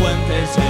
puentes.